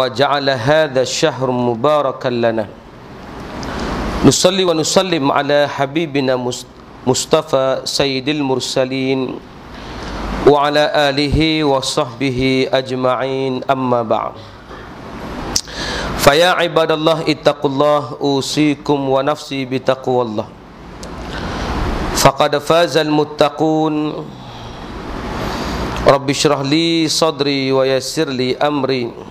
وجعل هذا الشهر مباركا لنا. نصلي ونسلم على حبيبنا مصطفى سيد المرسلين وعلى آله وصحبه أجمعين. أما بعد فيا عباد الله اتقوا الله أوصيكم ونفسي بتقوى الله. فقد فاز المتقون. رب اشرح لي صدري ويسر لي أمري.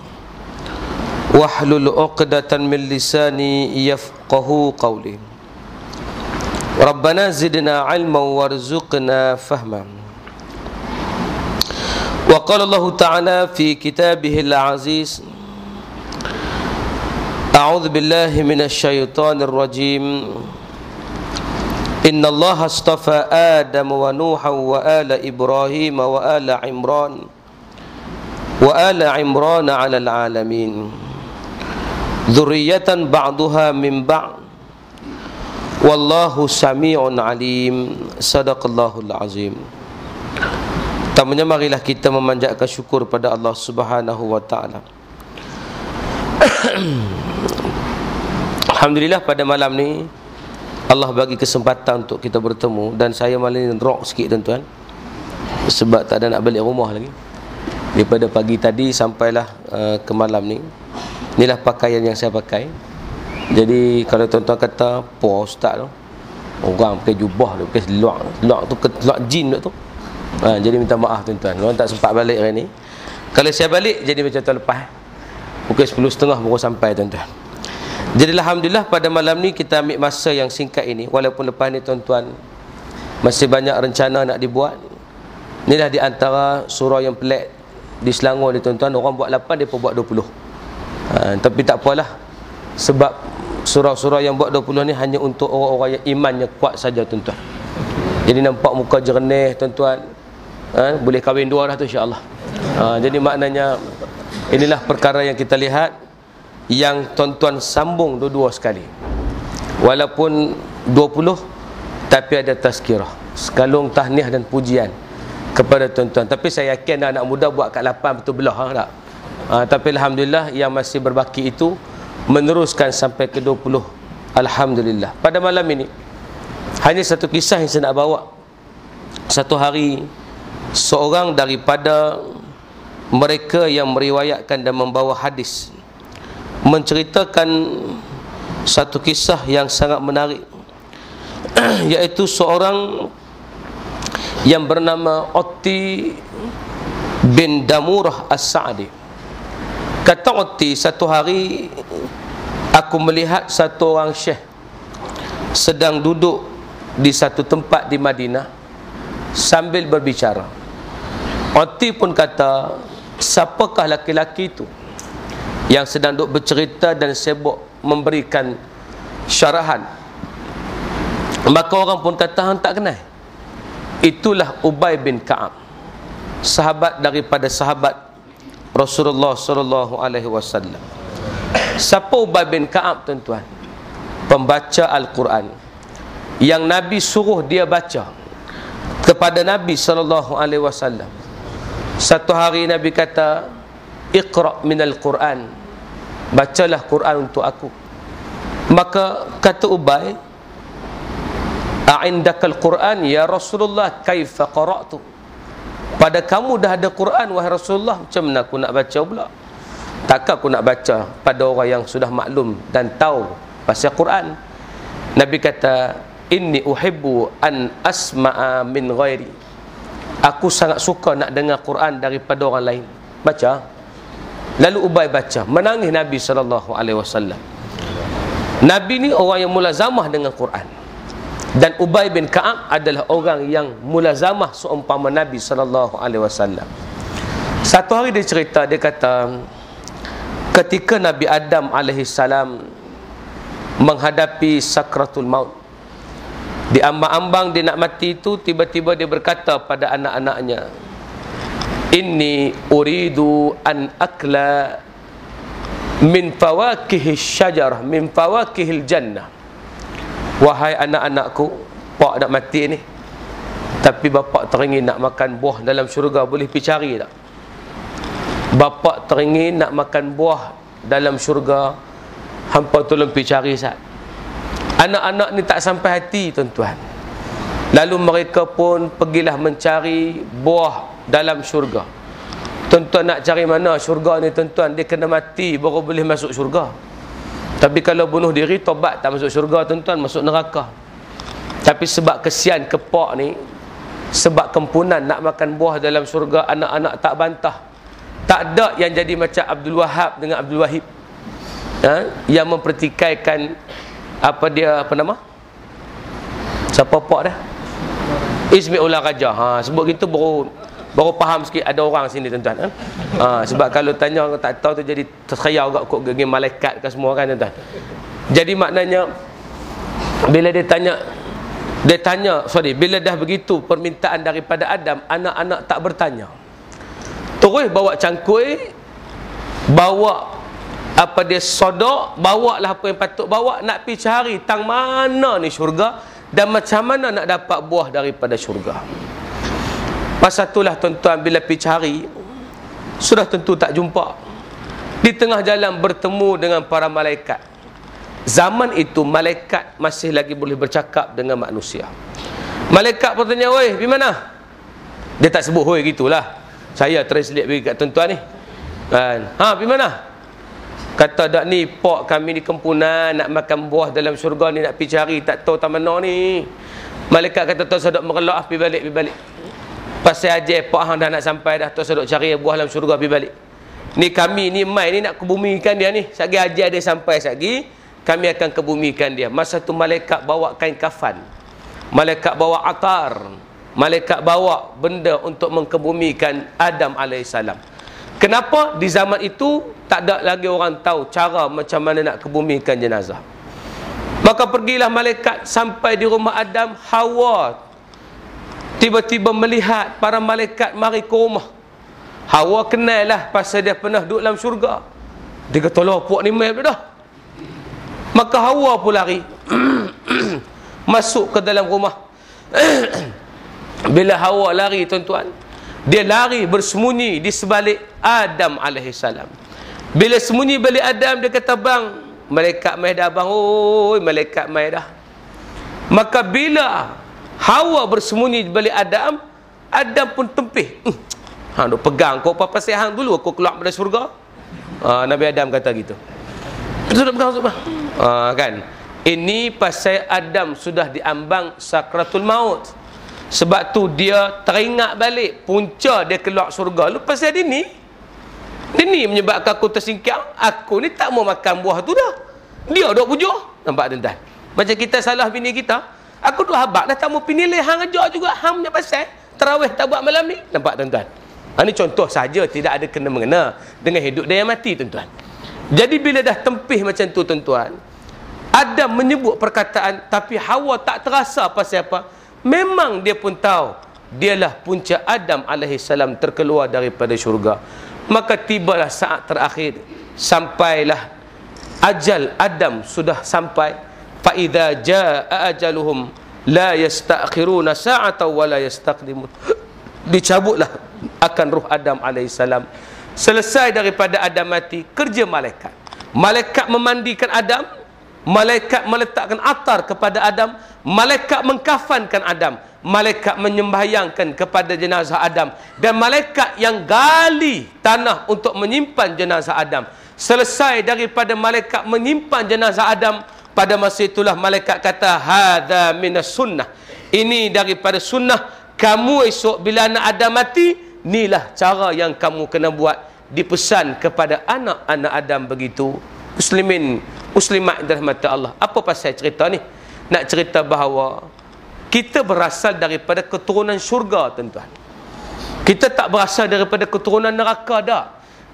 واحلل عقدة من لساني يفقه قولي. ربنا زدنا علما وارزقنا فهما. وقال الله تعالى في كتابه العزيز أعوذ بالله من الشيطان الرجيم. إن الله اصطفى آدم ونوحا وآل إبراهيم وآل عمران وآل عمران على العالمين. Zuriyatan ba'duha min ba'd. Wallahu samiun alim. Sadaqallahu alazim tamanya marilah kita memanjatkan syukur pada Allah Subhanahu wa taala. Alhamdulillah pada malam ni Allah bagi kesempatan untuk kita bertemu. Dan saya malam ni rock sikit tuan-tuan. Sebab tak ada nak balik rumah lagi. Daripada pagi tadi sampailah uh, ke malam ni. Inilah pakaian yang saya pakai. Jadi kalau tuan-tuan kata, "Po ustaz tu." Orang pakai jubah tu, pakai seluar. Seluar tu seluar jin tu. Ha, jadi minta maaf tuan-tuan. Orang tak sempat balik hari ni. Kalau saya balik jadi macam tahun lepas. Pukul 10.30 baru sampai tuan-tuan. Jadi Alhamdulillah pada malam ni kita ambil masa yang singkat ini walaupun lepas ni tuan-tuan masih banyak rencana nak dibuat. Inilah di antara surah yang pelik di Selangor ni tuan-tuan orang buat 8 dia pun buat 20. Ha, tapi tak apalah sebab surah-surah yang buat 20 ni hanya untuk orang-orang yang imannya kuat saja tuan-tuan. Jadi nampak muka jernih tuan-tuan. Ha, boleh kahwin dua dah tu insya-Allah. Ha, jadi maknanya inilah perkara yang kita lihat yang tuan-tuan sambung dua-dua sekali walaupun 20 tapi ada tazkirah sekalung tahniah dan pujian kepada tuan-tuan tapi saya yakin anak muda buat kat 8 betul belah ha, tak ha, tapi Alhamdulillah yang masih berbaki itu meneruskan sampai ke 20 Alhamdulillah. Pada malam ini hanya satu kisah yang saya nak bawa. Satu hari seorang daripada mereka yang meriwayatkan dan membawa hadis menceritakan satu kisah yang sangat menarik. Iaitu seorang yang bernama Otti bin Damurah As-Sa'di kata Otti satu hari aku melihat satu orang syekh sedang duduk di satu tempat di Madinah sambil berbicara. Otti pun kata siapakah laki-laki itu yang sedang duk bercerita dan sibuk memberikan syarahan? Maka orang pun kata hang tak kenal? Itulah Ubay bin Ka'ab sahabat daripada sahabat Rasulullah sallallahu alaihi wasallam. Siapa Ubay bin Ka'ab tuan-tuan? Pembaca al-Quran. Yang Nabi suruh dia baca kepada Nabi sallallahu alaihi wasallam. Satu hari Nabi kata iqra minal Quran. Bacalah Quran untuk aku. Maka kata Ubay a'indakal Quran ya Rasulullah kaifa qara'tu pada kamu dah ada Quran wahai Rasulullah macam mana aku nak baca pula? Takkan aku nak baca pada orang yang sudah maklum dan tahu pasal Quran? Nabi kata inni uhibbu an asma'a min ghairi. Aku sangat suka nak dengar Quran daripada orang lain. Baca. Lalu Ubay baca, menangis Nabi wasallam. Nabi ni orang yang mulazamah dengan Quran. Dan Ubay bin Ka'ab adalah orang yang mulazamah seumpama Nabi sallallahu alaihi wasallam. Satu hari dia cerita, dia kata ketika Nabi Adam alaihi salam menghadapi sakratul maut di ambang-ambang dia nak mati itu tiba-tiba dia berkata pada anak-anaknya inni uridu an akla min fawakih syajarah min fawakih jannah wahai anak-anakku pak nak mati ni tapi bapak teringin nak makan buah dalam syurga boleh pergi cari tak Bapak teringin nak makan buah dalam syurga. Hampa tolong pergi cari sat. Anak-anak ni tak sampai hati tuan-tuan. Lalu mereka pun pergilah mencari buah dalam syurga. Tuan-tuan nak cari mana syurga ni tuan-tuan. Dia kena mati baru boleh masuk syurga. Tapi kalau bunuh diri, tobat tak masuk syurga tuan-tuan. Masuk neraka. Tapi sebab kesian kepak ni. Sebab kempunan nak makan buah dalam syurga. Anak-anak tak bantah. Tak ada yang jadi macam Abdul Wahab dengan Abdul Wahib. Ha? Yang mempertikaikan apa dia apa nama? Siapa pak dah? Ismi ulang raja. Ha, sebut gitu baru baru faham sikit ada orang sini tuan-tuan. Ha? ha sebab kalau tanya tak tahu tu jadi terkhayal agak kok geng malaikat ke semua kan tuan-tuan. Jadi maknanya bila dia tanya dia tanya, sorry, bila dah begitu permintaan daripada Adam, anak-anak tak bertanya. Terus bawa cangkui, bawa apa dia sodok, bawa lah apa yang patut bawa, nak pergi cari tang mana ni syurga, dan macam mana nak dapat buah daripada syurga pasal itulah tuan-tuan bila pergi cari sudah tentu tak jumpa. Di tengah jalan bertemu dengan para malaikat. Zaman itu malaikat masih lagi boleh bercakap dengan manusia. Malaikat bertanya weh di mana? Dia tak sebut weh gitulah. Saya translate bagi kat tuan-tuan ni. Kan? Ha di mana? Kata dak ni pak kami di kempunan nak makan buah dalam syurga ni nak pergi cari tak tahu tak mana ni. Malaikat kata tu sedok merelak pergi balik pergi balik. Pasal aja pak hang dah nak sampai dah tu sedok cari buah dalam syurga pergi balik. Ni kami ni mai ni nak kebumikan dia ni. Sagi aja dia sampai sagi kami akan kebumikan dia. Masa tu malaikat bawa kain kafan. Malaikat bawa atar. Malaikat bawa benda untuk mengkebumikan Adam alaihissalam. Kenapa di zaman itu tak ada lagi orang tahu cara macam mana nak kebumikan jenazah. Maka pergilah malaikat sampai di rumah Adam, Hawa tiba-tiba melihat para malaikat mari ke rumah. Hawa kenal lah pasal dia pernah duduk dalam syurga. Dia kata, puak ni mai dah. Maka Hawa pun lari. Masuk ke dalam rumah. Bila Hawa lari tuan-tuan, dia lari bersembunyi di sebalik Adam alaihissalam. Bila sembunyi balik Adam dia kata bang malaikat mai dah bang oi malaikat mai dah. Maka bila Hawa bersembunyi balik Adam Adam pun tempih. Hmm. Ha duk pegang kau apa pasal hang dulu aku keluar dari syurga. Ha, Nabi Adam kata gitu. Sudah pegang sudah. Ha, kan. Ini pasal Adam sudah diambang sakratul maut. Sebab tu dia teringat balik punca dia keluar syurga. Lepas dia ni ini menyebabkan aku tersingkap. Aku ni tak mau makan buah tu dah. Dia duk pujuk. Nampak tuan-tuan? Macam kita salah bini kita. Aku tu habak dah tak mau pinilih. Hang ajak juga. Hang punya pasal. Terawih tak buat malam ni. Nampak tuan-tuan? Ini ha, contoh saja tidak ada kena-mengena dengan hidup dia yang mati tuan-tuan. Jadi bila dah tempih macam tu tuan-tuan. Adam menyebut perkataan tapi Hawa tak terasa pasal apa. Memang dia pun tahu. Dialah punca Adam alaihissalam terkeluar daripada syurga maka tibalah saat terakhir sampailah ajal Adam sudah sampai fa idza jaa ajaluhum la yasta'khiruna sa'ata wa la yastaqdimun dicabutlah akan ruh Adam alaihissalam selesai daripada Adam mati kerja malaikat. Malaikat memandikan Adam malaikat meletakkan atar kepada Adam malaikat mengkafankan Adam malaikat menyembahyangkan kepada jenazah Adam dan malaikat yang gali tanah untuk menyimpan jenazah Adam. Selesai daripada malaikat menyimpan jenazah Adam pada masa itulah malaikat kata hadza minas sunnah. Ini daripada sunnah. Kamu esok bila anak Adam mati inilah cara yang kamu kena buat. Dipesan kepada anak-anak Adam begitu. Muslimin muslimat dirahmati Allah. Apa pasal cerita ni? Nak cerita bahawa kita berasal daripada keturunan syurga tuan-tuan. Kita tak berasal daripada keturunan neraka dah.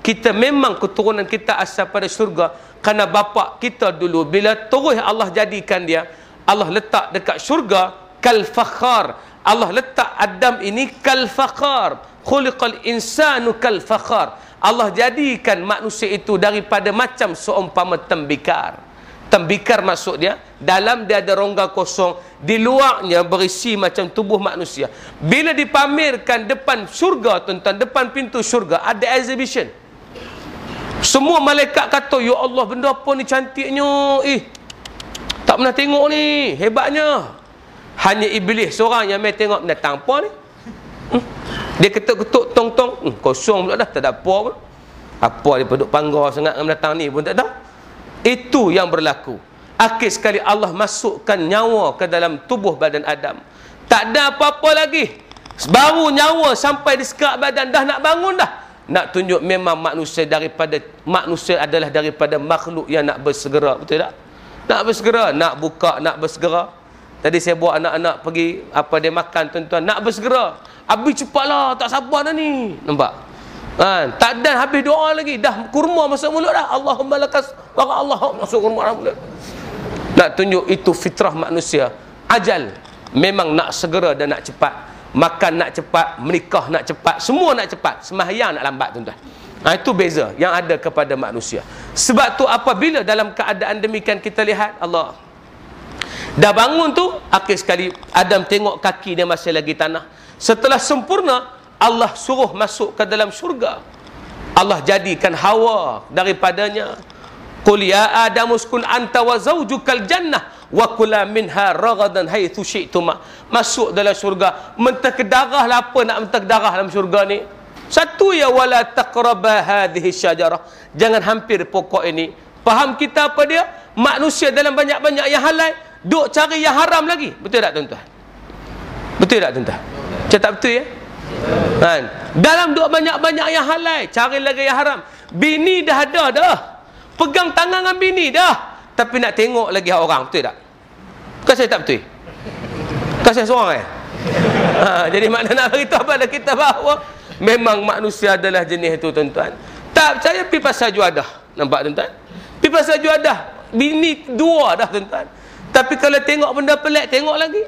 Kita memang keturunan kita asal pada syurga kerana bapa kita dulu bila terus Allah jadikan dia Allah letak dekat syurga kal fakhar. Allah letak Adam ini kal fakhar. Khuliqal insanu kal fakhar. Allah jadikan manusia itu daripada macam seumpama tembikar. Tembikar maksud dia dalam dia ada rongga kosong di luarnya berisi macam tubuh manusia. Bila dipamerkan depan syurga tuan-tuan depan pintu syurga ada exhibition Semua malaikat kata, Ya Allah, benda apa ni cantiknya. Eh, tak pernah tengok ni. Hebatnya. Hanya iblis seorang yang main tengok datang apa ni. Hmm. Dia ketuk-ketuk tong-tong. Hmm, kosong pula dah. Tak ada apa pun. Apa dia peduk panggar sangat dengan datang ni pun tak tahu. Itu yang berlaku. Akhir sekali Allah masukkan nyawa ke dalam tubuh badan Adam. Tak ada apa-apa lagi. Baru nyawa sampai di sekak badan. Dah nak bangun dah. Nak tunjuk memang manusia daripada manusia adalah daripada makhluk yang nak bersegera. Betul tak? Nak bersegera. Nak buka, nak bersegera. Tadi saya bawa anak-anak pergi apa dia makan tuan-tuan. Nak bersegera. Habis cepatlah. Tak sabar dah ni. Nampak? Ha, tak ada habis doa lagi. Dah kurma masuk mulut dah. Allahumma lakas. Maka Allah masuk kurma dalam mulut. Nak tunjuk itu fitrah manusia. Ajal. Memang nak segera dan nak cepat. Makan nak cepat. Menikah nak cepat. Semua nak cepat. Semahyang nak lambat tuan-tuan. Ha, itu beza yang ada kepada manusia. Sebab tu apabila dalam keadaan demikian kita lihat Allah Dah bangun tu, akhir sekali Adam tengok kaki dia masih lagi tanah. Setelah sempurna, Allah suruh masuk ke dalam syurga. Allah jadikan Hawa daripadanya. Qul ya Adam uskun anta wa zawjukal jannah wa kula minha ragadan haitsu syi'tuma. Masuk dalam syurga. Mentak darah lah apa nak mentak darah dalam syurga ni? Satu ya wala taqraba hadhihi syajarah. Jangan hampir pokok ini. Faham kita apa dia? Manusia dalam banyak-banyak yang halal duk cari yang haram lagi betul tak tuan-tuan betul tak tuan-tuan tak betul ya kan dalam duk banyak-banyak yang halal cari lagi yang haram bini dah ada dah pegang tangan dengan bini dah. Tapi nak tengok lagi orang betul tak? Bukan saya tak betul. Bukan saya seorang eh? Ha, jadi makna nak beritahu pada kita bahawa memang manusia adalah jenis itu tuan-tuan. Tak percaya pergi pasal juadah. Nampak tuan-tuan? Pergi pasal juadah. Bini dua dah tuan-tuan. Tapi kalau tengok benda pelik, tengok lagi.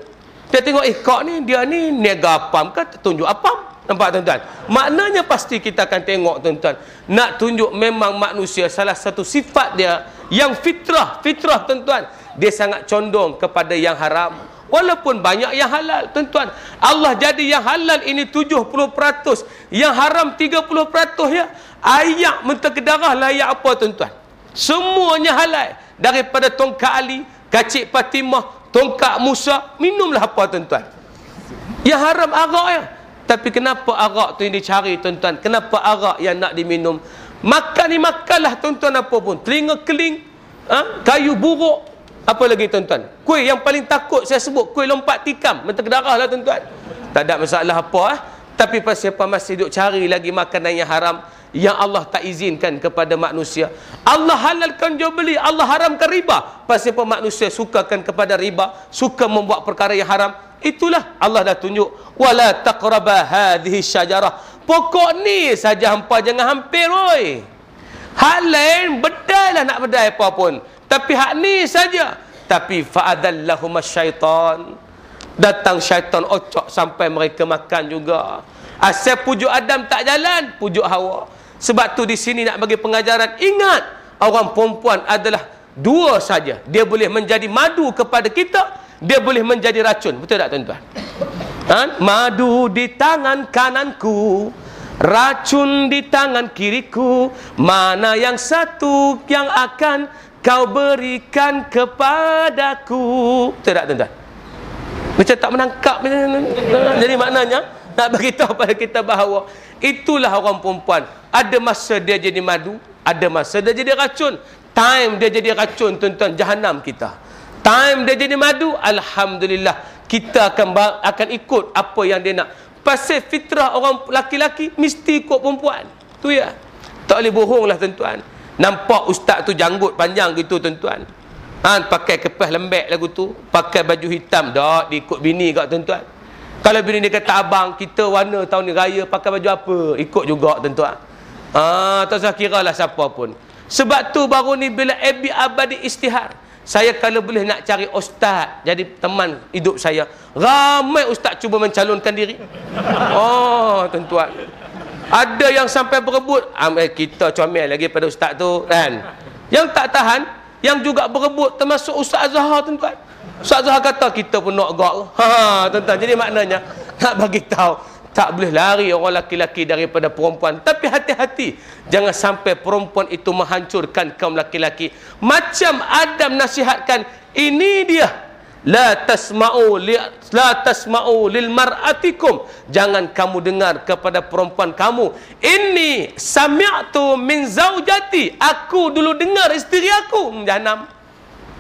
Dia tengok, eh kau ni, dia ni niaga apam ke? Tunjuk apam. Nampak tuan-tuan? Maknanya pasti kita akan tengok tuan-tuan. Nak tunjuk memang manusia salah satu sifat dia yang fitrah. Fitrah tuan-tuan. Dia sangat condong kepada yang haram. Walaupun banyak yang halal tuan-tuan. Allah jadi yang halal ini 70%. Yang haram 30% ya. Ayak mentah darah layak apa tuan-tuan? Semuanya halal. Daripada tongkat ali, kacik Fatimah, tongkat Musa, minumlah apa tuan-tuan. Yang haram arak ya. Tapi kenapa arak tu yang dicari tuan-tuan? Kenapa arak yang nak diminum? Makan ni makanlah tuan-tuan apa pun. Telinga keling, ha? kayu buruk, apa lagi tuan-tuan? Kuih yang paling takut saya sebut, kuih lompat tikam, mentah darah lah tuan-tuan. Tak ada masalah apa eh. Tapi pasal apa masih duk cari lagi makanan yang haram, yang Allah tak izinkan kepada manusia. Allah halalkan jual beli, Allah haramkan riba. Pasal apa manusia sukakan kepada riba, suka membuat perkara yang haram. Itulah Allah dah tunjuk wala taqraba hadhihi syajarah. Pokok ni saja hampa jangan hampir oi. Hak lain bedailah nak bedai apa pun. Tapi hak ni saja. Tapi fa'adallahum syaitan. Datang syaitan ocok sampai mereka makan juga. Asal pujuk Adam tak jalan, pujuk Hawa. Sebab tu di sini nak bagi pengajaran ingat orang perempuan adalah dua saja. Dia boleh menjadi madu kepada kita, dia boleh menjadi racun. Betul tak tuan-tuan? Ha? Madu di tangan kananku, racun di tangan kiriku. Mana yang satu yang akan kau berikan kepadaku? Betul tak tuan-tuan? Macam tak menangkap jadi maknanya nak beritahu pada kita bahawa itulah orang perempuan ada masa dia jadi madu ada masa dia jadi racun time dia jadi racun tuan-tuan jahanam kita time dia jadi madu alhamdulillah kita akan akan ikut apa yang dia nak pasal fitrah orang laki-laki mesti ikut perempuan tu ya tak boleh bohonglah tuan-tuan nampak ustaz tu janggut panjang gitu tuan-tuan ha, pakai kepas lembek lagu tu pakai baju hitam dah diikut bini kat tuan-tuan kalau bini dia kata abang kita warna tahun ni raya pakai baju apa? Ikut juga tuan-tuan. Ah, tak usah kira lah siapa pun. Sebab tu baru ni bila Abi Abadi istihar. Saya kalau boleh nak cari ustaz jadi teman hidup saya. Ramai ustaz cuba mencalonkan diri. Oh, tuan-tuan. Ada yang sampai berebut, eh, kita comel lagi pada ustaz tu kan. Yang tak tahan, yang juga berebut termasuk ustaz Azhar tuan-tuan. Ustaz Zahar kata kita pun nak gok. Ha, tuan-tuan. Jadi maknanya nak bagi tahu tak boleh lari orang laki-laki daripada perempuan. Tapi hati-hati jangan sampai perempuan itu menghancurkan kaum laki-laki macam Adam nasihatkan ini dia. La tasma'u li, la tasma'u lil mar'atikum. Jangan kamu dengar kepada perempuan kamu ini sami'tu min zaujati. Aku dulu dengar isteri aku. Jahannam.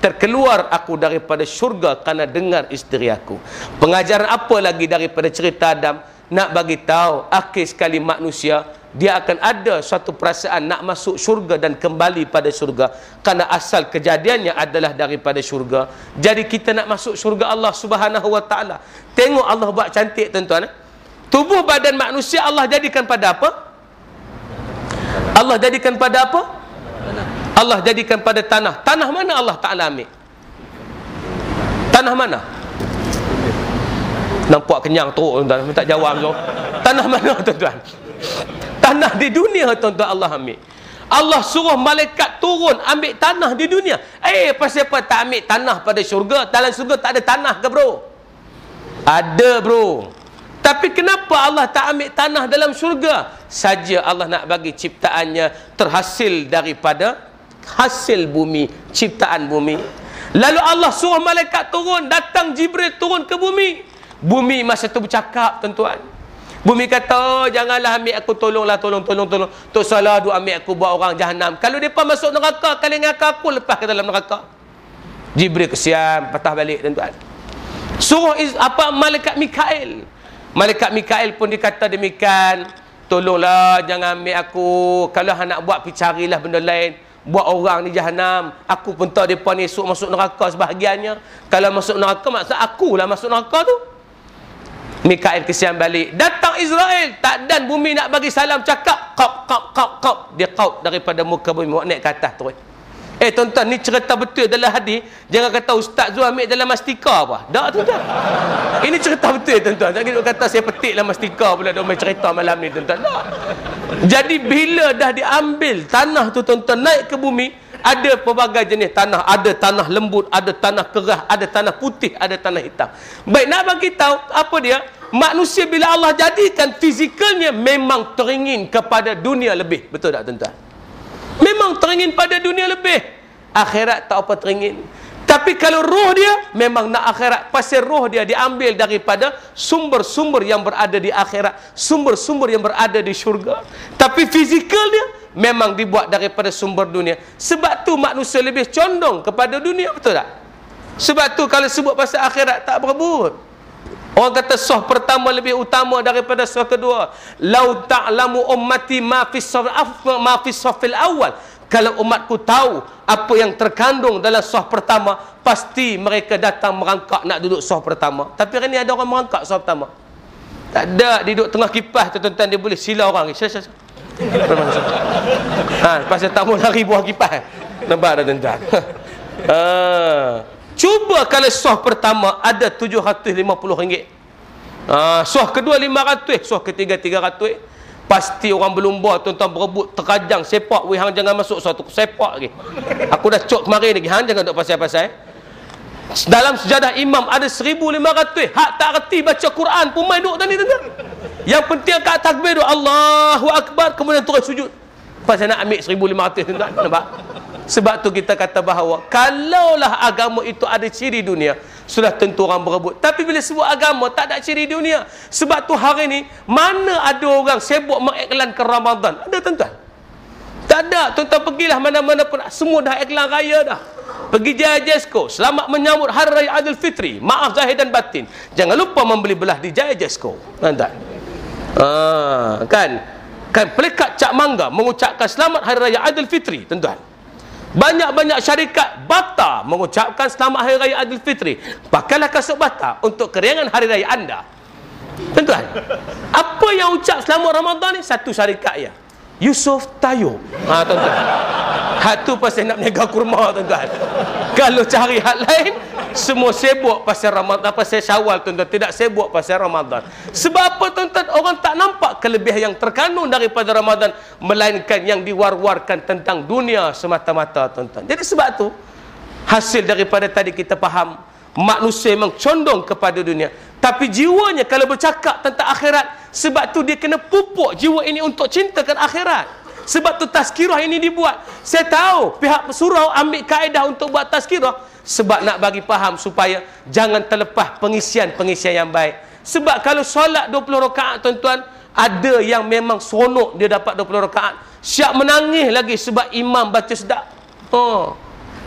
Terkeluar aku daripada syurga kerana dengar isteri aku. Pengajaran apa lagi daripada cerita Adam? Nak bagi tahu akhir sekali manusia dia akan ada suatu perasaan nak masuk syurga dan kembali pada syurga kerana asal kejadiannya adalah daripada syurga. Jadi kita nak masuk syurga Allah Subhanahu wa taala. Tengok Allah buat cantik tuan-tuan. Eh? Tubuh badan manusia Allah jadikan pada apa? Allah jadikan pada apa? Allah jadikan pada tanah. Tanah mana Allah Ta'ala ambil? Tanah mana? Nampak kenyang teruk tuan-tuan. Tak jawab tu. Tanah mana tuan-tuan? Tanah di dunia tuan-tuan Allah ambil. Allah suruh malaikat turun ambil tanah di dunia. Eh, pasal apa tak ambil tanah pada syurga? Dalam syurga tak ada tanah ke bro? Ada bro. Tapi kenapa Allah tak ambil tanah dalam syurga? Saja Allah nak bagi ciptaannya terhasil daripada hasil bumi, ciptaan bumi. Lalu Allah suruh malaikat turun, datang Jibril turun ke bumi. Bumi masa tu bercakap, tuan-tuan. Bumi kata, oh, janganlah ambil aku, tolonglah, tolong, tolong, tolong. Tok salah duk ambil aku buat orang jahanam. Kalau mereka masuk neraka, kalian dengan aku, lepas ke dalam neraka. Jibril kesian, patah balik, tuan-tuan. Suruh apa malaikat Mikael. Malaikat Mikael pun dikata demikian. Tolonglah, jangan ambil aku. Kalau nak buat, pergi carilah benda lain buat orang ni jahanam aku pun tahu depa ni masuk neraka sebahagiannya kalau masuk neraka maksud aku lah masuk neraka tu Mikael kesian balik datang Israel tak dan bumi nak bagi salam cakap kap kap kap kap dia kap daripada muka bumi buat naik ke atas tu Eh tuan-tuan ni cerita betul dalam hadis. Jangan kata Ustaz Zul ambil dalam mastika apa. Tak tuan-tuan. Ini cerita betul tuan-tuan. Jangan kata saya petik dalam mastika pula dia main cerita malam ni tuan-tuan. Jadi bila dah diambil tanah tu tuan-tuan naik ke bumi, ada pelbagai jenis tanah. Ada tanah lembut, ada tanah kerah, ada tanah putih, ada tanah hitam. Baik nak bagi tahu apa dia? Manusia bila Allah jadikan fizikalnya memang teringin kepada dunia lebih. Betul tak tuan-tuan? Memang teringin pada dunia lebih. Akhirat tak apa teringin. Tapi kalau roh dia memang nak akhirat. Pasal roh dia diambil daripada sumber-sumber yang berada di akhirat. Sumber-sumber yang berada di syurga. Tapi fizikal dia memang dibuat daripada sumber dunia. Sebab tu manusia lebih condong kepada dunia. Betul tak? Sebab tu kalau sebut pasal akhirat tak berebut. Orang kata soh pertama lebih utama daripada soh kedua. Lau ta'lamu ummati ma fi ma fi awal. Kalau umatku tahu apa yang terkandung dalam soh pertama, pasti mereka datang merangkak nak duduk soh pertama. Tapi hari ni ada orang merangkak soh pertama. Tak ada duduk tengah kipas tu tuan-tuan dia boleh sila orang. Sila sila. Ha, pasal tamu lari buah kipas. Nampak dah tuan-tuan. Ha. Cuba kalau soh pertama ada RM750. Ah, soh kedua RM500, soh ketiga RM300. Pasti orang berlumba tuan-tuan berebut terkajang sepak weh hang jangan masuk satu sepak lagi. Aku dah cok kemarin lagi hang jangan duk pasal-pasal. Dalam sejadah imam ada 1500 hak tak reti baca Quran pun main duk tadi tuan-tuan. Yang penting kat takbir duk Allahu akbar kemudian terus sujud. Pasal nak ambil 1500 tuan-tuan nampak? Sebab tu kita kata bahawa kalaulah agama itu ada ciri dunia, sudah tentu orang berebut. Tapi bila sebut agama tak ada ciri dunia. Sebab tu hari ni mana ada orang sibuk mengiklankan Ramadan? Ada tuan-tuan? Tak ada. Tuan-tuan pergilah mana-mana pun semua dah iklan raya dah. Pergi Jaya Jesko. Selamat menyambut Hari Raya Adil Fitri. Maaf zahir dan batin. Jangan lupa membeli belah di Jaya Jesko. Tuan-tuan. Ah, kan? Kan pelikat Cak Mangga mengucapkan selamat Hari Raya Adil Fitri. Tuan-tuan. Banyak-banyak syarikat bata mengucapkan selamat hari raya Adil Fitri. Pakailah kasut bata untuk keriangan hari raya anda. Tuan-tuan, apa yang ucap selamat Ramadan ni? Satu syarikat ya. Yusuf Tayo. Ha tuan-tuan. Hak tu pasal nak meniaga kurma tuan-tuan. Kalau cari hak lain, semua sibuk pasal Ramadan, pasal Syawal tuan-tuan, tidak sibuk pasal Ramadan. Sebab apa tuan-tuan? Orang tak nampak kelebihan yang terkandung daripada Ramadan melainkan yang diwar-warkan tentang dunia semata-mata tuan-tuan. Jadi sebab tu hasil daripada tadi kita faham manusia memang condong kepada dunia. Tapi jiwanya kalau bercakap tentang akhirat sebab tu dia kena pupuk jiwa ini untuk cintakan akhirat. Sebab tu tazkirah ini dibuat. Saya tahu pihak surau ambil kaedah untuk buat tazkirah. Sebab nak bagi faham supaya jangan terlepas pengisian-pengisian yang baik. Sebab kalau solat 20 rakaat tuan-tuan ada yang memang seronok dia dapat 20 rakaat. Siap menangis lagi sebab imam baca sedap. Oh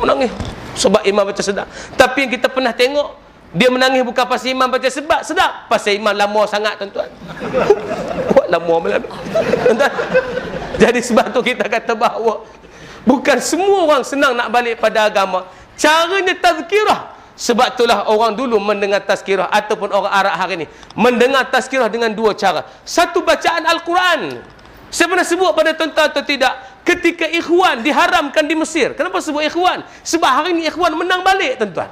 menangis sebab imam baca sedap. Tapi yang kita pernah tengok dia menangis bukan pasal imam baca sebab sedap pasal imam lama sangat tuan-tuan. Buat lama malam. Tuan-tuan. Jadi sebab tu kita kata bahawa bukan semua orang senang nak balik pada agama. Caranya tazkirah. Sebab itulah orang dulu mendengar tazkirah ataupun orang Arab hari ini mendengar tazkirah dengan dua cara. Satu bacaan Al-Quran. Saya pernah sebut pada tuan-tuan atau tidak ketika ikhwan diharamkan di Mesir. Kenapa sebut ikhwan? Sebab hari ini ikhwan menang balik tuan-tuan.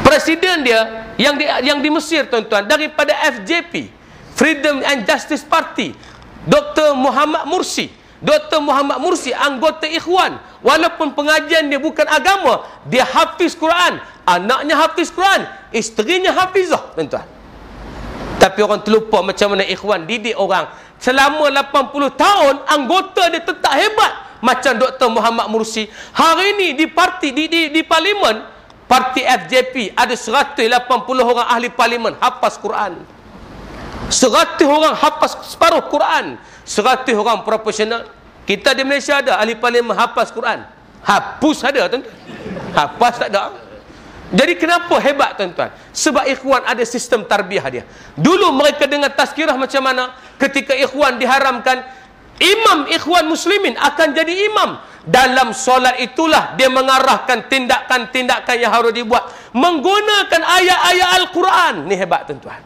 Presiden dia yang di, yang di Mesir tuan-tuan daripada FJP Freedom and Justice Party Dr. Muhammad Mursi Dr. Muhammad Mursi anggota ikhwan walaupun pengajian dia bukan agama dia hafiz Quran anaknya hafiz Quran isterinya hafizah tuan-tuan tapi orang terlupa macam mana ikhwan didik orang selama 80 tahun anggota dia tetap hebat macam Dr. Muhammad Mursi hari ini di parti di di, di parlimen parti FJP ada 180 orang ahli parlimen hafaz Quran 100 orang hafaz separuh Quran Seratus orang proporsional. Kita di Malaysia ada ahli parlimen hafaz Quran. Hapus ada tuan-tuan. Hafaz tak ada. Jadi kenapa hebat tuan-tuan? Sebab ikhwan ada sistem tarbiyah dia. Dulu mereka dengar tazkirah macam mana? Ketika ikhwan diharamkan, imam ikhwan muslimin akan jadi imam. Dalam solat itulah dia mengarahkan tindakan-tindakan yang harus dibuat. Menggunakan ayat-ayat Al-Quran. Ni hebat tuan-tuan.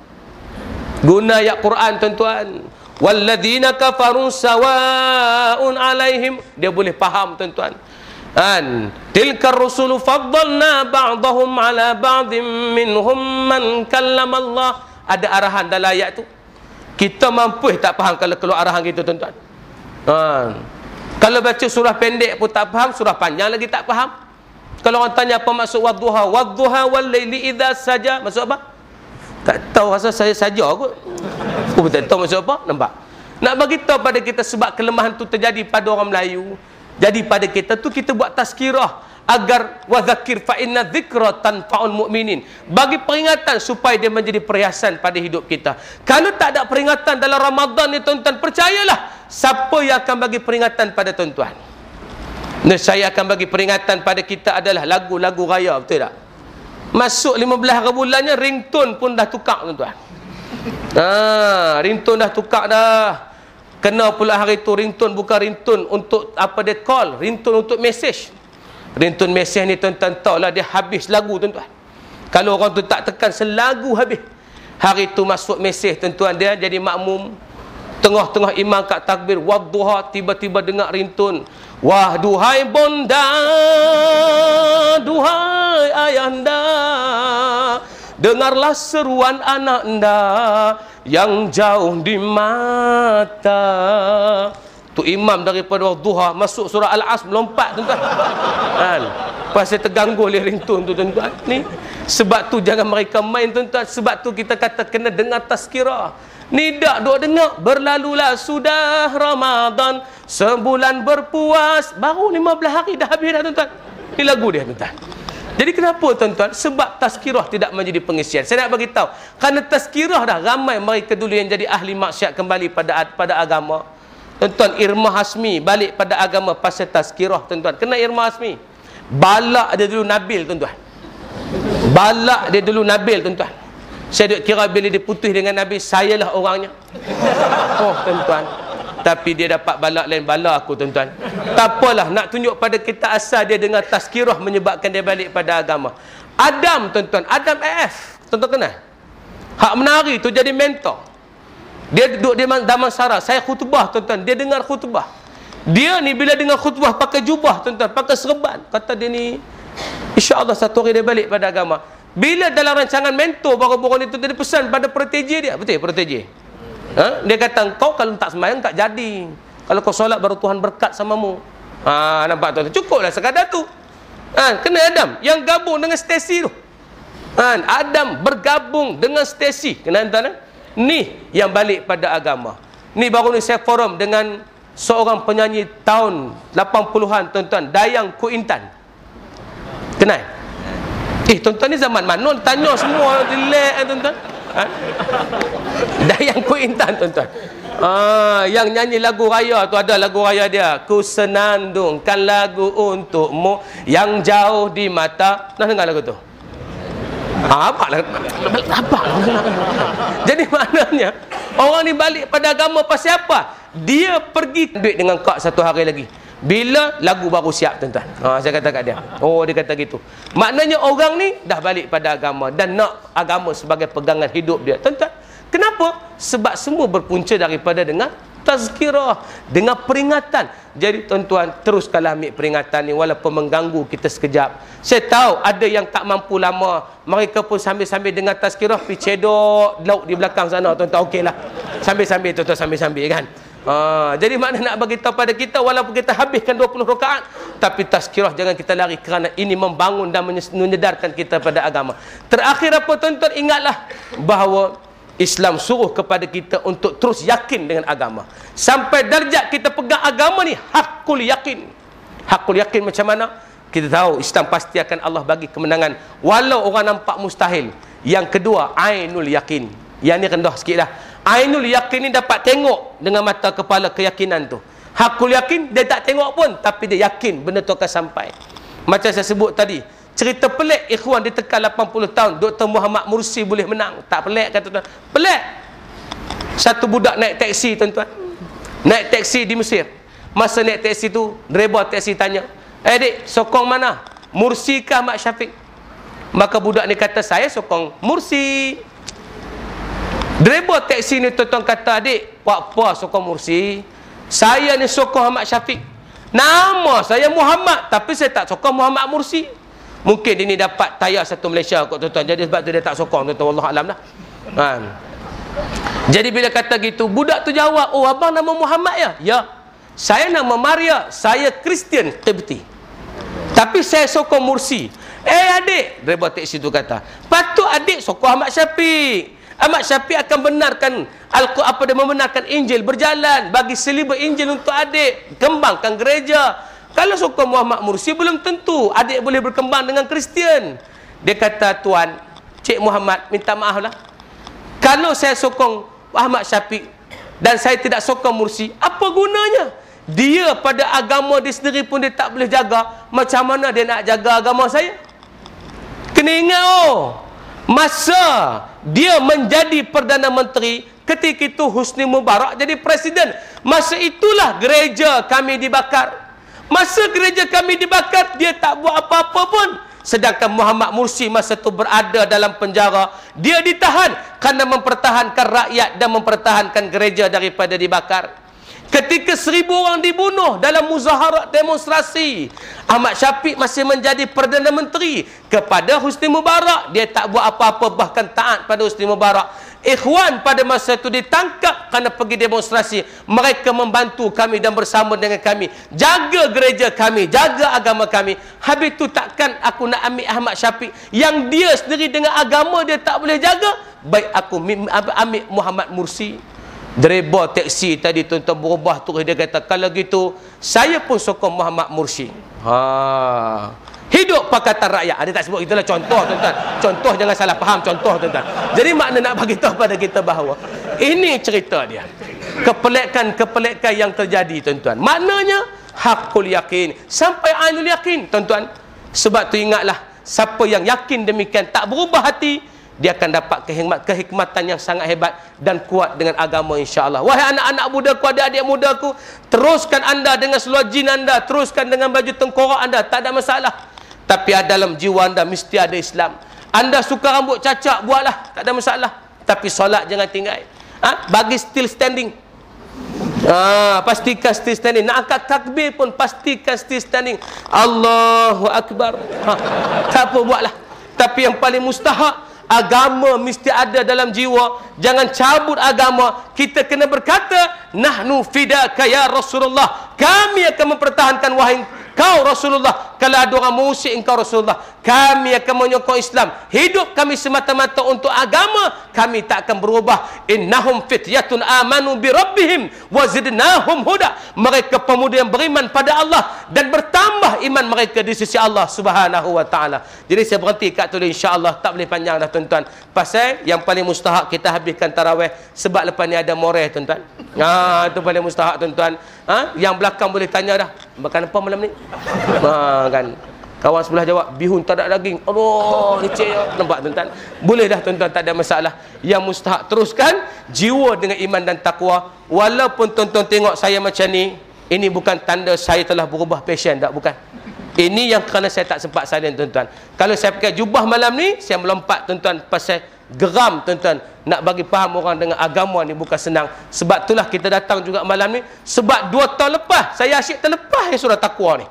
Guna ayat Quran tuan-tuan walladzina kafaru sawaun alaihim dia boleh faham tuan-tuan an tilka rusulu faddalna ba'dahum ala ba'din minhum man kallama Allah ada arahan dalam ayat tu kita mampu tak faham kalau keluar arahan gitu tuan-tuan ha. kalau baca surah pendek pun tak faham surah panjang lagi tak faham kalau orang tanya apa maksud wadduha wadduha wal laili idza saja maksud apa tak tahu rasa saya saja kot Oh, tak tahu maksud apa? Nampak? Nak bagi tahu pada kita sebab kelemahan tu terjadi pada orang Melayu. Jadi pada kita tu kita buat tazkirah agar wadzakir fa inna dzikra tanfa'ul mu'minin. Bagi peringatan supaya dia menjadi perhiasan pada hidup kita. Kalau tak ada peringatan dalam Ramadan ni tuan-tuan, percayalah siapa yang akan bagi peringatan pada tuan-tuan. Nah, saya akan bagi peringatan pada kita adalah lagu-lagu raya, betul tak? Masuk 15 hari bulannya ringtone pun dah tukar tuan-tuan. Ha, ringtone dah tukar dah. Kena pula hari tu ringtone bukan ringtone untuk apa dia call, ringtone untuk message. Ringtone message ni tuan-tuan tahu lah dia habis lagu tuan-tuan. Kalau orang tu tak tekan selagu habis. Hari tu masuk message tuan-tuan dia jadi makmum. Tengah-tengah imam kat takbir wadduha tiba-tiba dengar ringtone. Wah duhai bonda, duhai ayahanda. Dengarlah seruan anak anda yang jauh di mata. Tu imam daripada duha masuk surah Al-As melompat tuan-tuan. Kan? Pasal terganggu oleh ringtone tu tuan-tuan. Ni sebab tu jangan mereka main tuan-tuan. Sebab tu kita kata kena dengar tazkirah. Ni dak duk dengar berlalulah sudah Ramadan sebulan berpuas baru 15 hari dah habis dah tuan-tuan. Ni lagu dia tuan-tuan. Jadi kenapa tuan-tuan? Sebab tazkirah tidak menjadi pengisian. Saya nak bagi tahu. Kerana tazkirah dah ramai mereka dulu yang jadi ahli maksiat kembali pada pada agama. Tuan-tuan Irma Hasmi balik pada agama pasal tazkirah tuan-tuan. Kena Irma Hasmi. Balak dia dulu Nabil tuan-tuan. Balak dia dulu Nabil tuan-tuan. Saya duk kira bila dia putih dengan Nabi, sayalah orangnya. Oh tuan-tuan tapi dia dapat balak lain bala aku tuan-tuan. Tak apalah nak tunjuk pada kita asal dia dengan tazkirah menyebabkan dia balik pada agama. Adam tuan-tuan Adam AF tuan-tuan kenal? Hak menari tu jadi mentor. Dia duduk di Damansara saya khutbah tuan-tuan. Dia dengar khutbah. Dia ni bila dengar khutbah pakai jubah tuan-tuan. Pakai serban. Kata dia ni insya-Allah satu hari dia balik pada agama. Bila dalam rancangan mentor baru-baru ni tu dia pesan pada proteje dia. Betul proteje Ha? Dia kata kau kalau tak sembahyang tak jadi. Kalau kau solat baru Tuhan berkat samamu. Ha nampak tu. Cukuplah sekadar tu. Ha, kena Adam yang gabung dengan Stacy tu. Ha, Adam bergabung dengan Stacy. Kena tuan Ni yang balik pada agama. Ni baru ni saya forum dengan seorang penyanyi tahun 80-an tuan-tuan, Dayang Kuintan. Kenal? Eh, tuan-tuan ni zaman mana? Tanya semua relax eh, tuan-tuan. Ha? Dayang Kuintan tuan-tuan. Ah, yang nyanyi lagu raya tu ada lagu raya dia. Ku senandungkan lagu untukmu yang jauh di mata. Nak dengar lagu tu? Ah, apa lah? Apa lah? Jadi maknanya orang ni balik pada agama pasal apa? Dia pergi duit dengan kak satu hari lagi. Bila lagu baru siap tuan-tuan. Ha, saya kata kat dia. Oh dia kata gitu. Maknanya orang ni dah balik pada agama dan nak agama sebagai pegangan hidup dia. Tuan-tuan, Kenapa? Sebab semua berpunca daripada dengan tazkirah, dengan peringatan. Jadi tuan-tuan, teruskanlah ambil peringatan ni walaupun mengganggu kita sekejap. Saya tahu ada yang tak mampu lama. Mereka pun sambil-sambil dengan tazkirah pergi cedok lauk di belakang sana. Tuan-tuan, okeylah. Sambil-sambil tuan-tuan, sambil-sambil kan. Ha, jadi mana nak bagi tahu pada kita walaupun kita habiskan 20 rakaat tapi tazkirah jangan kita lari kerana ini membangun dan menyedarkan kita pada agama. Terakhir apa tuan-tuan ingatlah bahawa Islam suruh kepada kita untuk terus yakin dengan agama. Sampai darjat kita pegang agama ni hakul yakin. Hakul yakin macam mana? Kita tahu Islam pasti akan Allah bagi kemenangan walau orang nampak mustahil. Yang kedua, ainul yakin. Yang ni rendah sikitlah. Ainul yakin ni dapat tengok dengan mata kepala keyakinan tu. Hakul yakin dia tak tengok pun tapi dia yakin benda tu akan sampai. Macam saya sebut tadi, cerita pelik ikhwan ditekan 80 tahun. Dr. Muhammad Mursi boleh menang. Tak pelik kata tuan. Pelik! Satu budak naik teksi tuan-tuan. Naik teksi di Mesir. Masa naik teksi tu driver teksi tanya eh dik sokong mana? Mursi ke Ahmad Syafiq? Maka budak ni kata saya sokong Mursi driver teksi ni tuan-tuan kata adik apa sokong Mursi saya ni sokong Ahmad Syafiq nama saya Muhammad tapi saya tak sokong Muhammad Mursi Mungkin ini dapat tayar satu Malaysia kot tuan-tuan. Jadi sebab tu dia tak sokong tuan-tuan. Allah Alam lah. Ha. Jadi bila kata gitu, budak tu jawab, oh abang nama Muhammad ya? Ya. Saya nama Maria. Saya Kristian Qibti. Tapi saya sokong Mursi. Eh adik, driver taksi tu kata. Patut adik sokong Ahmad Syafiq. Ahmad Syafiq akan benarkan Al-Quran apa dia membenarkan Injil berjalan bagi seliber Injil untuk adik kembangkan gereja kalau sokong Muhammad Mursi belum tentu adik boleh berkembang dengan Kristian. Dia kata tuan, Cik Muhammad minta maaf lah. Kalau saya sokong Muhammad Syafiq dan saya tidak sokong Mursi, apa gunanya? Dia pada agama dia sendiri pun dia tak boleh jaga. Macam mana dia nak jaga agama saya? Kena ingat oh. Masa dia menjadi Perdana Menteri, ketika itu Husni Mubarak jadi Presiden. Masa itulah gereja kami dibakar. Masa gereja kami dibakar, dia tak buat apa-apa pun. Sedangkan Muhammad Mursi masa itu berada dalam penjara. Dia ditahan kerana mempertahankan rakyat dan mempertahankan gereja daripada dibakar. Ketika seribu orang dibunuh dalam muzaharat demonstrasi. Ahmad Syafiq masih menjadi Perdana Menteri. Kepada Husni Mubarak, dia tak buat apa-apa bahkan taat pada Husni Mubarak. Ikhwan pada masa itu ditangkap kerana pergi demonstrasi. Mereka membantu kami dan bersama dengan kami. Jaga gereja kami, jaga agama kami. Habis itu takkan aku nak ambil Ahmad Syafiq. Yang dia sendiri dengan agama dia tak boleh jaga. Baik aku ambil Muhammad Mursi. Driver teksi tadi tuan-tuan berubah tu dia kata kalau gitu saya pun sokong Muhammad Mursi. Ha. Hidup Pakatan Rakyat. Ada tak sebut itulah contoh tuan-tuan. Contoh jangan salah faham contoh tuan-tuan. Jadi makna nak bagi tahu pada kita bahawa ini cerita dia. Kepelekan-kepelekan yang terjadi tuan-tuan. Maknanya hakul yakin sampai ainul yakin tuan-tuan. Sebab tu ingatlah siapa yang yakin demikian tak berubah hati dia akan dapat kehikmat, kehikmatan yang sangat hebat dan kuat dengan agama insya-Allah. Wahai anak-anak mudaku, adik-adik mudaku, teruskan anda dengan seluar jin anda, teruskan dengan baju tengkorak anda, tak ada masalah. Tapi ada dalam jiwa anda mesti ada Islam. Anda suka rambut cacak, buatlah. Tak ada masalah. Tapi solat jangan tinggal. Ha? Bagi still standing. Ha, pastikan still standing. Nak angkat takbir pun pastikan still standing. Allahu Akbar. Ha, tak apa buatlah. Tapi yang paling mustahak, agama mesti ada dalam jiwa. Jangan cabut agama. Kita kena berkata, Nahnu fidaka ya Rasulullah. Kami akan mempertahankan wahai engkau Rasulullah kalau ada orang mengusik engkau Rasulullah kami akan menyokong Islam. Hidup kami semata-mata untuk agama kami tak akan berubah. Innahum fityatun amanu bi rabbihim wa zidnahum huda. Mereka pemuda yang beriman pada Allah dan bertambah iman mereka di sisi Allah Subhanahu wa taala. Jadi saya berhenti kat tu insya-Allah. Tak boleh panjang dah tuan-tuan. Pasal yang paling mustahak kita habiskan tarawih sebab lepas ni ada moreh tuan-tuan. Ha itu paling mustahak tuan-tuan ha yang belakang boleh tanya dah makan apa malam ni ha kan Kawan sebelah jawab, bihun tak ada daging. Allah, licik ya. Nampak tuan-tuan? Boleh dah tuan-tuan, tak ada masalah. Yang mustahak teruskan, jiwa dengan iman dan takwa. Walaupun tuan-tuan tengok saya macam ni, ini bukan tanda saya telah berubah passion, tak bukan. Ini yang kerana saya tak sempat salin tuan-tuan. Kalau saya pakai jubah malam ni, saya melompat tuan-tuan pasal geram tuan-tuan. Nak bagi faham orang dengan agama ni bukan senang. Sebab itulah kita datang juga malam ni. Sebab dua tahun lepas, saya asyik terlepas yang surah takwa ni.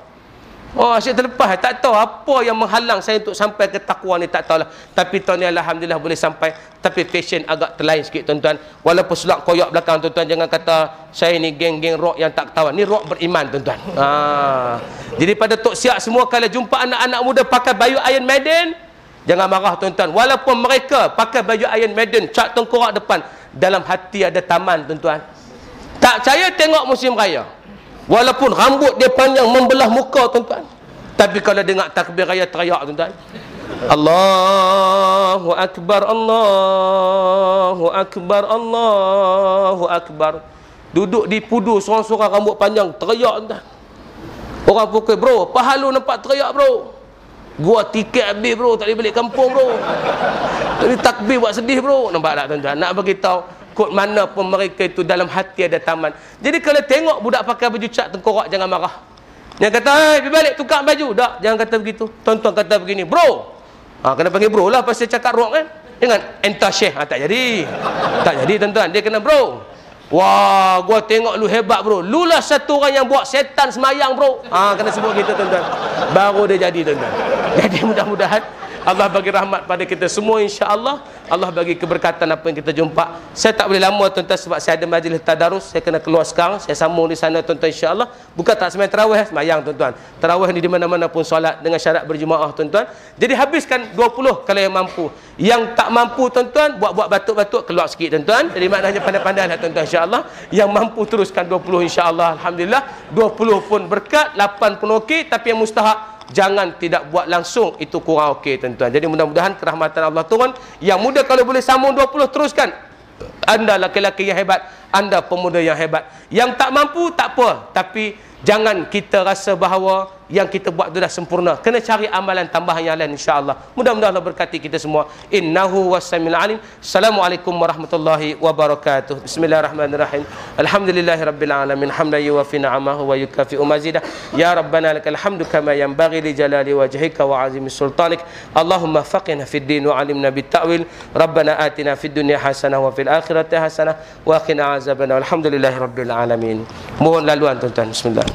Oh asyik terlepas tak tahu apa yang menghalang saya untuk sampai ke takwa ni tak tahulah tapi tahun ni alhamdulillah boleh sampai tapi fashion agak terlain sikit tuan-tuan walaupun selak koyak belakang tuan-tuan jangan kata saya ni geng-geng rock yang tak ketahuan ni rock beriman tuan-tuan ha. jadi pada tok siap semua kalau jumpa anak-anak muda pakai baju Iron Maiden jangan marah tuan-tuan walaupun mereka pakai baju Iron Maiden cat tengkorak depan dalam hati ada taman tuan-tuan tak saya tengok musim raya Walaupun rambut dia panjang membelah muka tuan-tuan. Tapi kalau dengar takbir raya teriak tuan-tuan. Allahu akbar Allahu akbar Allahu akbar. Duduk di pudu seorang-seorang rambut panjang teriak tuan-tuan. Orang pukul bro, pahala nampak teriak bro. Gua tiket habis bro, tak boleh balik kampung bro. Tadi takbir buat sedih bro. Nampak tak tuan-tuan? Nak bagi tahu kod mana pun mereka itu dalam hati ada taman. Jadi kalau tengok budak pakai baju cat tengkorak jangan marah. Yang kata, "Hei, pergi balik tukar baju." Tak, jangan kata begitu. Tuan-tuan kata begini, "Bro." Ha, kena panggil bro lah pasal cakap rock kan. Jangan enter syekh. Ha, tak jadi. tak jadi tuan-tuan. Dia kena bro. Wah, gua tengok lu hebat bro. Lu lah satu orang yang buat setan semayang bro. Ha, kena sebut gitu tuan-tuan. Baru dia jadi tuan-tuan. Jadi mudah-mudahan Allah bagi rahmat pada kita semua insya-Allah. Allah bagi keberkatan apa yang kita jumpa. Saya tak boleh lama tuan-tuan sebab saya ada majlis tadarus. Saya kena keluar sekarang. Saya sambung di sana tuan-tuan insya-Allah. Bukan tak sembahyang tarawih, sembahyang tuan-tuan. Tarawih ni di mana-mana pun solat dengan syarat berjemaah tuan-tuan. Jadi habiskan 20 kalau yang mampu. Yang tak mampu tuan-tuan buat-buat batuk-batuk keluar sikit tuan-tuan. Jadi maknanya pandai-pandailah tuan-tuan insya-Allah. Yang mampu teruskan 20 insya-Allah alhamdulillah. 20 pun berkat, 8 pun okey tapi yang mustahak jangan tidak buat langsung. Itu kurang okey tuan-tuan. Jadi mudah-mudahan kerahmatan Allah turun. Yang muda kalau boleh sambung 20 teruskan. Anda laki-laki yang hebat anda pemuda yang hebat. Yang tak mampu tak apa. Tapi jangan kita rasa bahawa yang kita buat itu dah sempurna. Kena cari amalan tambahan yang lain insyaallah. Mudah-mudahan Allah berkati kita semua. Innahu wasamil alim. Assalamualaikum warahmatullahi wabarakatuh. Bismillahirrahmanirrahim. Alhamdulillahirabbil alamin. Hamdan yuwafi ni'amahu wa yukafi mazidah. Ya rabbana lakal hamdu kama yanbaghi li jalali wajhika wa azimi sultanik. Allahumma faqihna fid din wa alimna bit ta'wil. Rabbana atina fid dunya hasanah wa fil akhirati hasanah wa qina azabana alhamdulillahirabbil alamin. Mohon laluan tuan-tuan. Bismillah